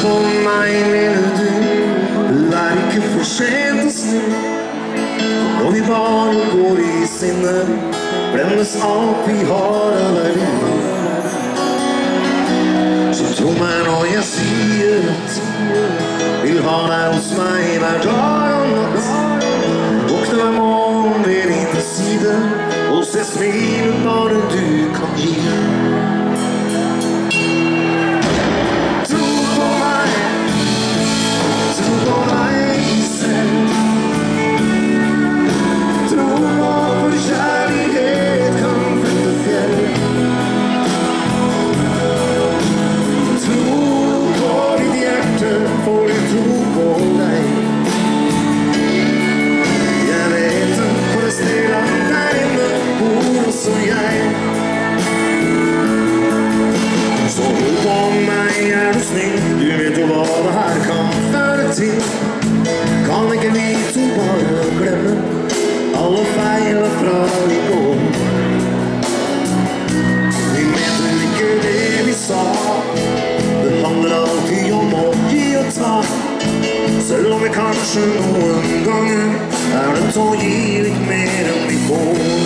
På meg, lille du, det ikke for å snu. Når vi bare går i sinne, brennes alt vi har av verdi. Så tro meg når jeg sier at vil ha deg hos meg hver dag og natt. Se smilet bare du kan gi. Også jeg. Så hør på meg, er du snill, du vet jo hva det her kan føre til. Kan ikke vi to bare glemme alle feil fra i går? Vi mente ikke det vi sa, det handler alltid om å gi og ta. Selv om vi kanskje noen ganger er nødt til å gi litt mer enn vi får.